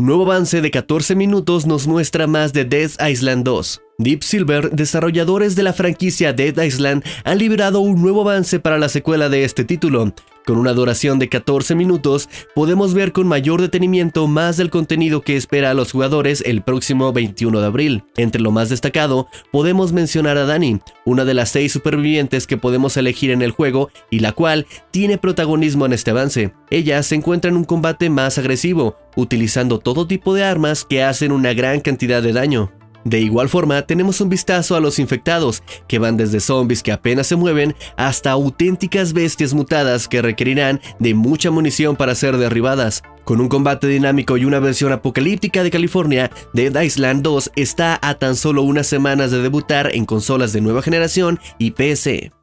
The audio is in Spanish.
Nuevo avance de 14 minutos nos muestra más de Dead Island 2. Deep Silver, desarrolladores de la franquicia Dead Island, han liberado un nuevo avance para la secuela de este título. Con una duración de 14 minutos, podemos ver con mayor detenimiento más del contenido que espera a los jugadores el próximo 21 de abril. Entre lo más destacado, podemos mencionar a Dani, una de las seis supervivientes que podemos elegir en el juego y la cual tiene protagonismo en este avance. Ella se encuentra en un combate más agresivo, utilizando todo tipo de armas que hacen una gran cantidad de daño. De igual forma, tenemos un vistazo a los infectados, que van desde zombies que apenas se mueven hasta auténticas bestias mutadas que requerirán de mucha munición para ser derribadas. Con un combate dinámico y una versión apocalíptica de California, Dead Island 2 está a tan solo unas semanas de debutar en consolas de nueva generación y PC.